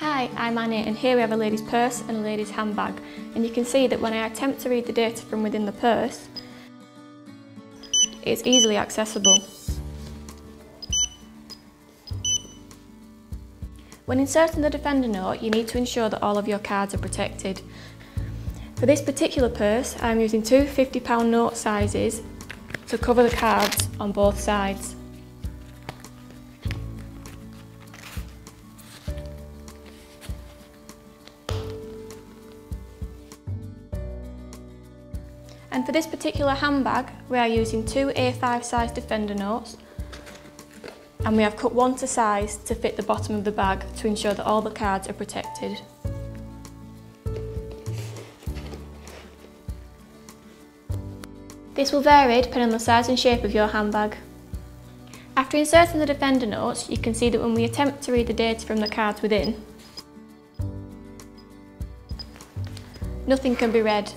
Hi, I'm Annie and here we have a lady's purse and a lady's handbag and you can see that when I attempt to read the data from within the purse, it's easily accessible. When inserting the defender note, you need to ensure that all of your cards are protected. For this particular purse, I'm using two £50 note sizes to cover the cards on both sides. And for this particular handbag, we are using two A5 size defender notes and we have cut one to size to fit the bottom of the bag to ensure that all the cards are protected. This will vary depending on the size and shape of your handbag. After inserting the defender notes, you can see that when we attempt to read the data from the cards within, nothing can be read